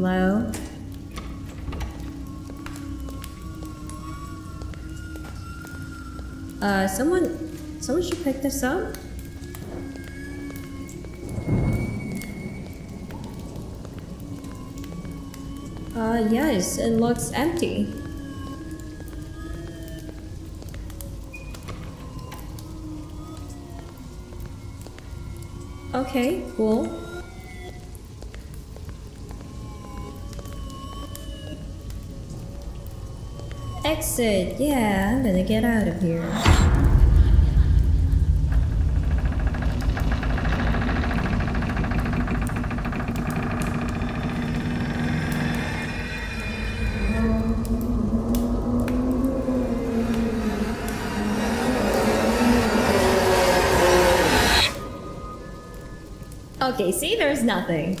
Hello? Uh, someone, someone should pick this up? Uh, yes, it looks empty. Okay, cool. Exit! Yeah, I'm gonna get out of here. Okay, see, there's nothing.